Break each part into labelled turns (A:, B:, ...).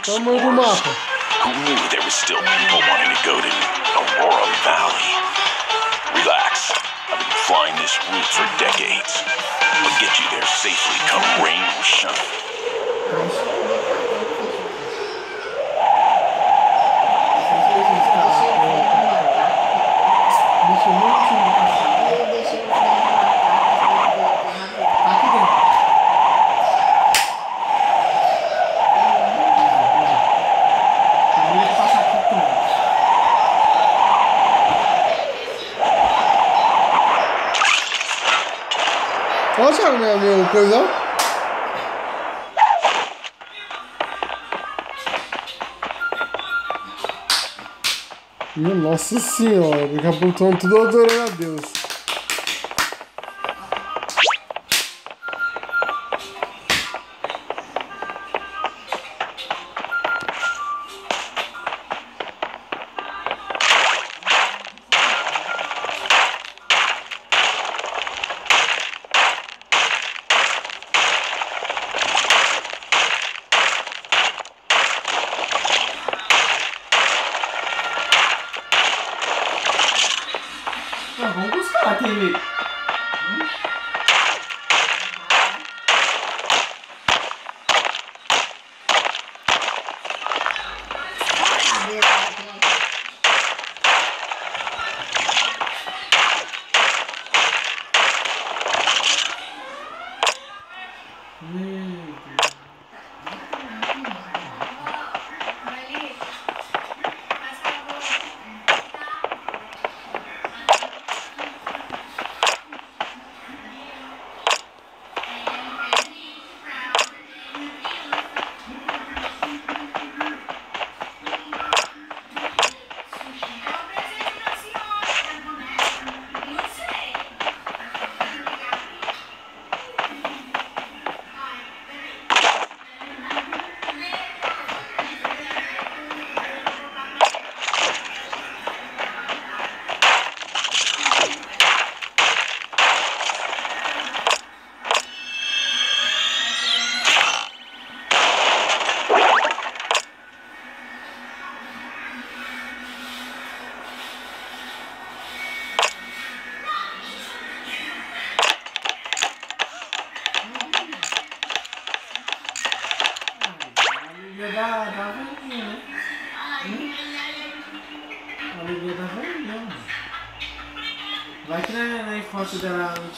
A: Tamanho do mapa.
B: Who knew there was still people wanting to go to Aurora Valley? Relax. I've been flying this route for decades. I'll get you there safely come rain or shine.
A: Olha só, meu, meu. Minha Nossa senhora, daqui a pouco estão tudo adorando a Deus.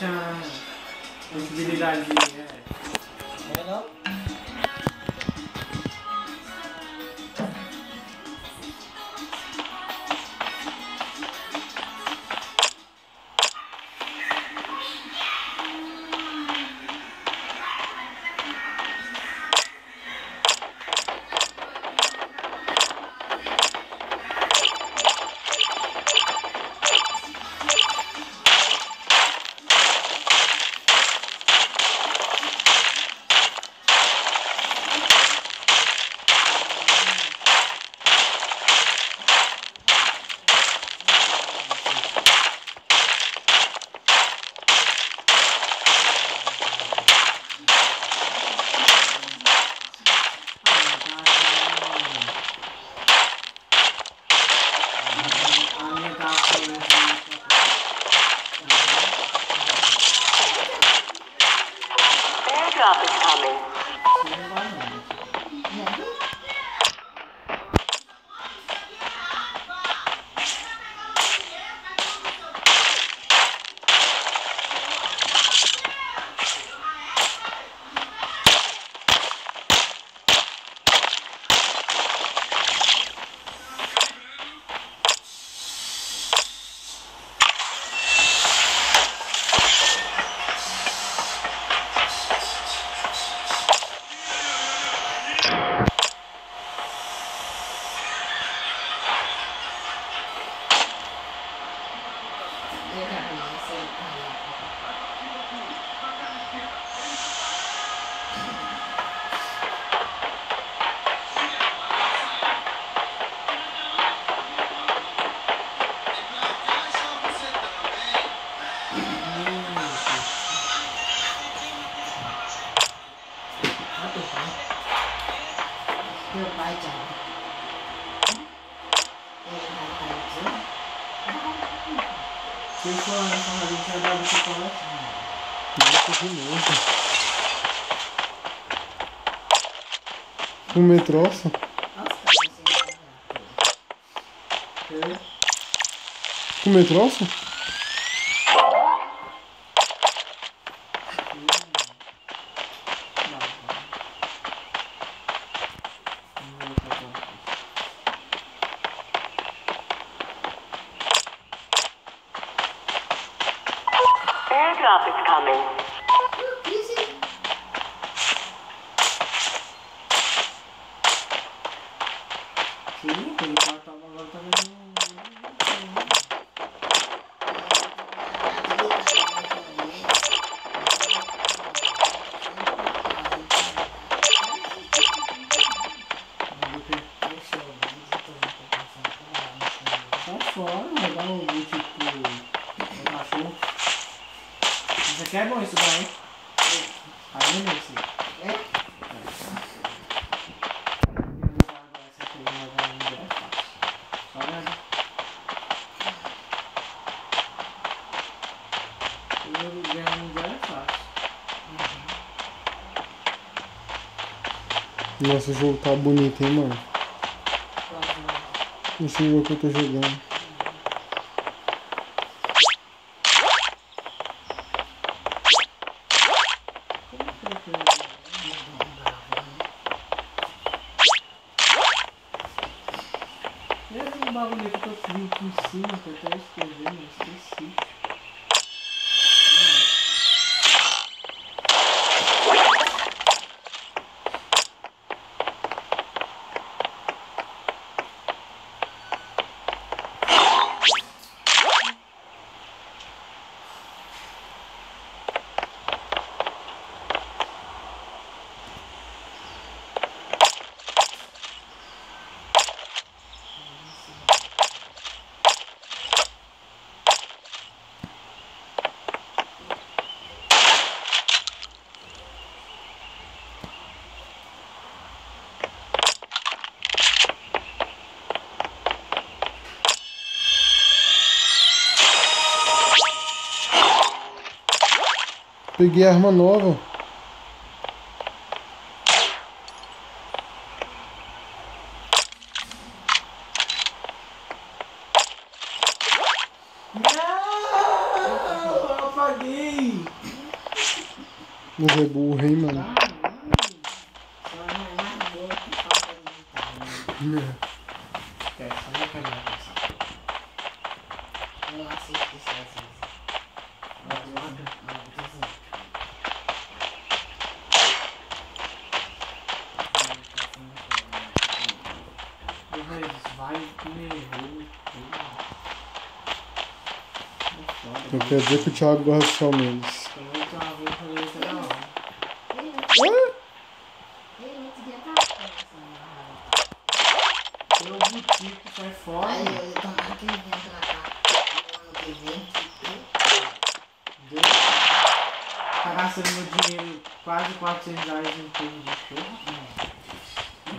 C: Dela não tinha possibilidade de. É.
D: É
A: nojo. Comer troço?
C: É.
A: Comer troço?
D: Airdrop is coming.
C: Tá fora, um tipo. Aqui é bom isso daí.
A: Nossa, o jogo tá bonito, hein, mano? Esse jogo que eu tô jogando.
C: 5, 3.
A: Peguei arma nova.
C: Não! Eu apaguei!
A: Mas é burro, hein, mano?
C: Quero mais pensar.
E: Eu assisto isso às vezes.
C: Meu Regis, vai que me errou. É foda,
A: Então quer dizer que o Thiago gosta de Shawn Mendes.
C: Eu
E: eu que ele.
C: Tá gastando meu dinheiro quase 400 reais em de.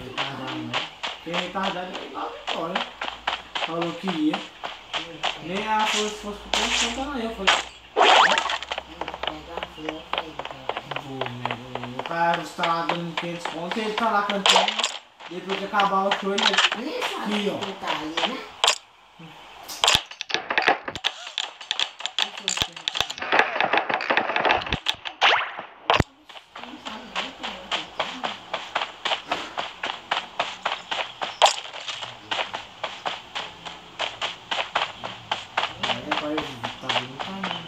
C: Retardado, né? É retardado é Vitória. Falou que ia. Nem ela falou se fosse pro posto, então eu falei.
E: A flor,
C: o cara está lá dando 500 conto e ele tá lá cantando. Depois de acabar o show, ele Aqui, ó.
E: que tá ali, né?
C: É, vai, tá vindo pra mim.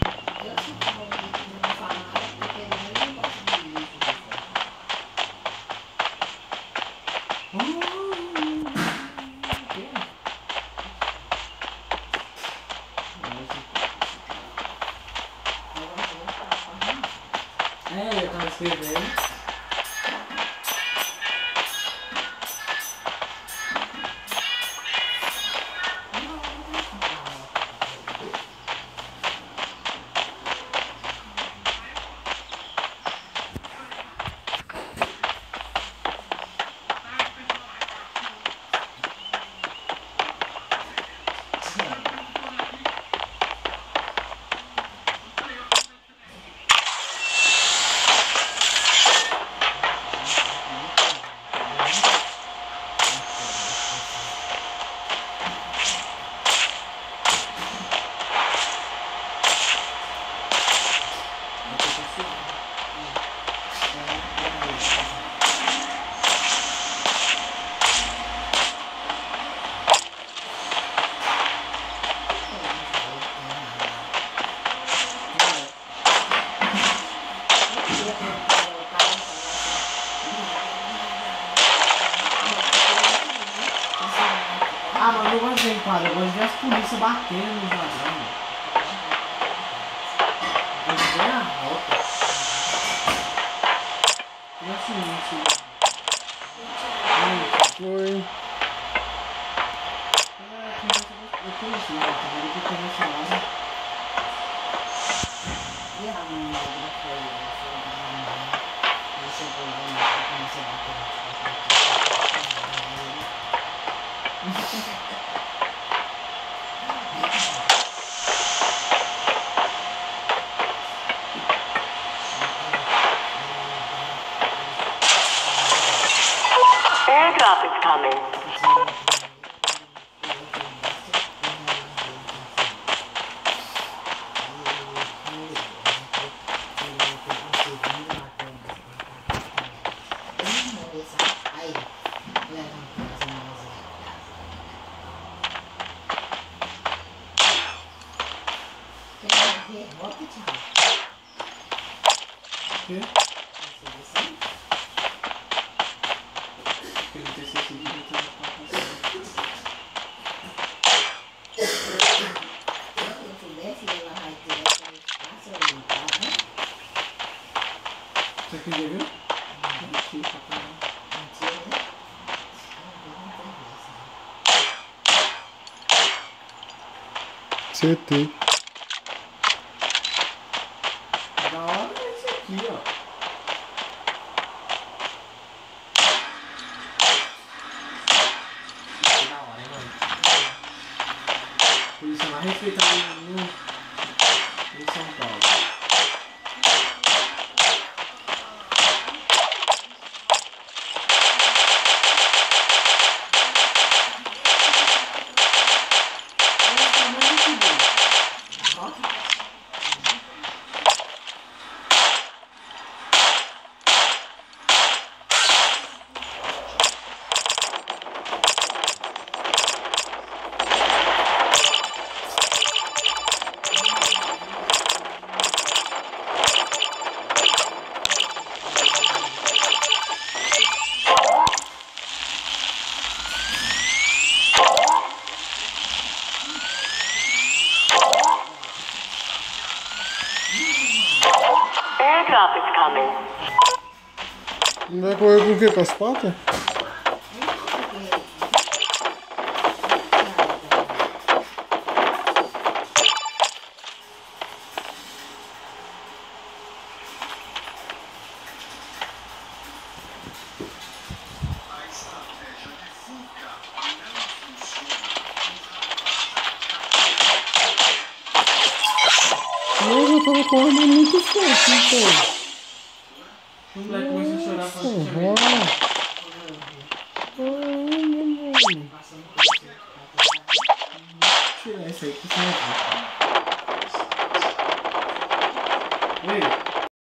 E: Eu sou como não falar nada, porque eu não gosto de lixo de fora. Agora eu vou ficar falando.
C: É, eu tava escrevendo. Ah, ver polícias batendo. Eu gosto de ver a rota. Assim, isso. Ai,
A: Foi.
C: eu conheci? Tá vendo que eu conheço lá.
E: E a menina da folha, você chegou lá e começou a
D: Airdrop is coming.
E: Aí,
A: CT.
C: Da hora é esse aqui, ó.
D: Airdrop is coming.
A: Não vai correr o quê? Com as patas? Nossa, eu tava com a arma muito forte, então.
C: O moleque começou a chorar